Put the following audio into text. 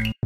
you